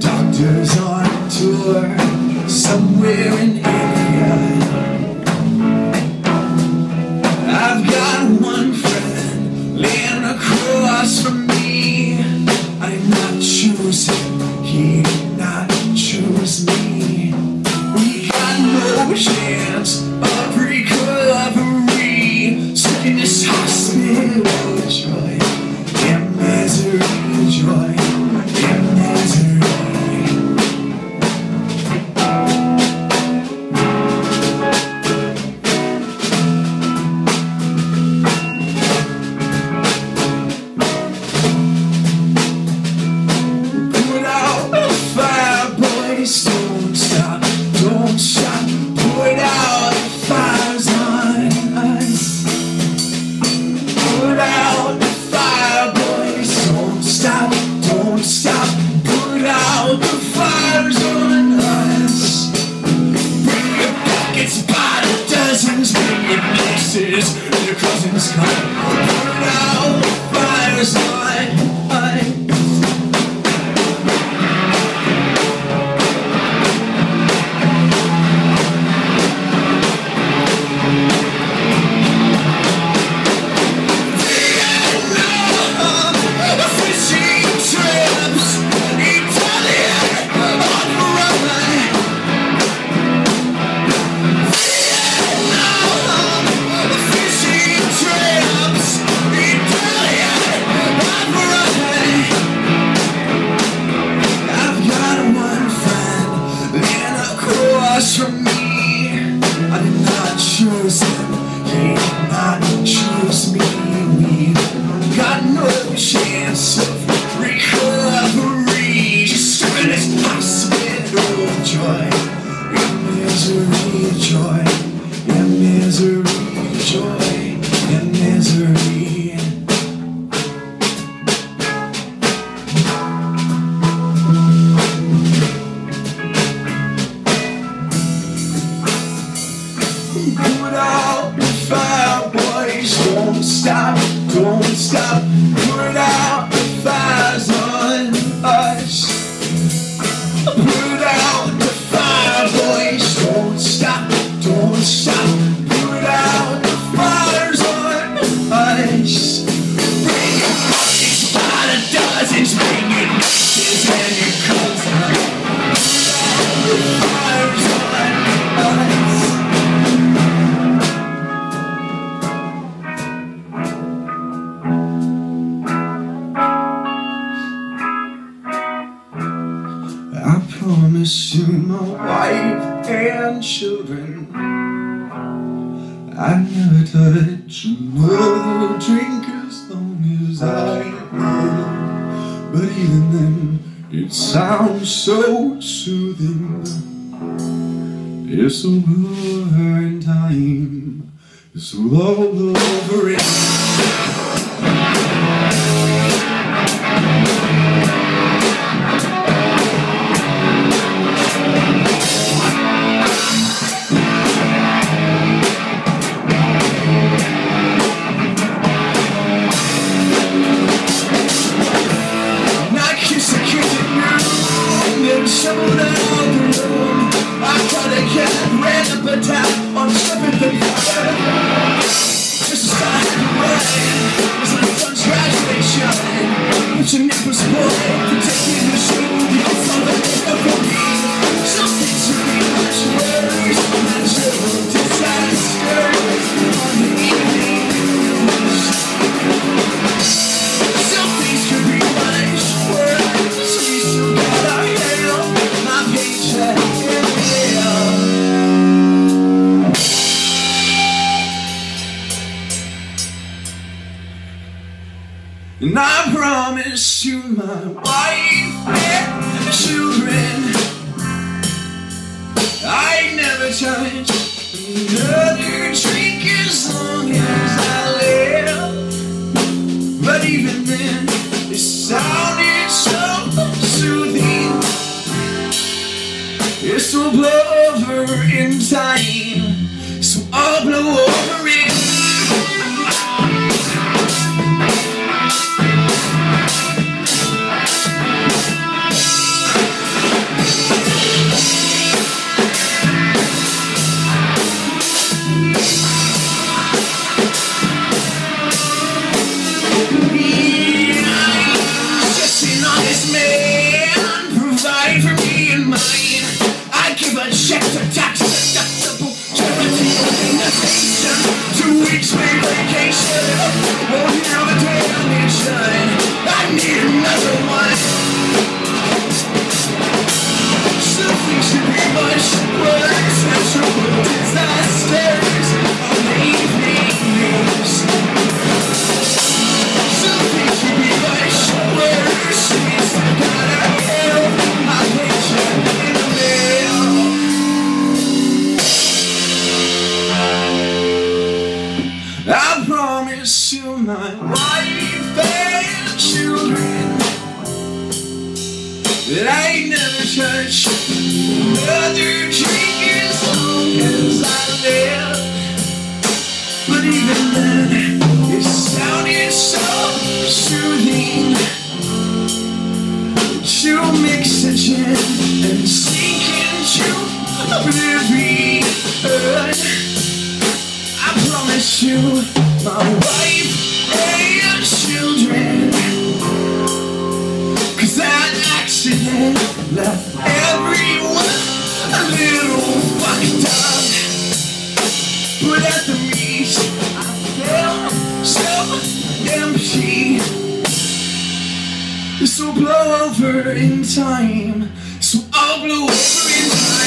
Doctors on tour somewhere in Don't stop, don't stop. Put out the fires on us. Out the fire. Don't stop, don't stop. Out the fires on us. Bring your pockets by the dozens. Your cousins. Come. Misery. Put out the fire, boys. Don't stop, promise you my wife and children. I never touch another drink as long as I live But even then it sounds so soothing. It's over in time. It's all over in you, you my wife and children I never touch another drink as long as I live But even then, it sounded so soothing This will blow over in time. So I'll blow over promise you my wife and children that I never touch another drink as long as I live. Left everyone a little fucked up. But at the meet, I felt so empty. Will blow over in time. So I'll blow over in time.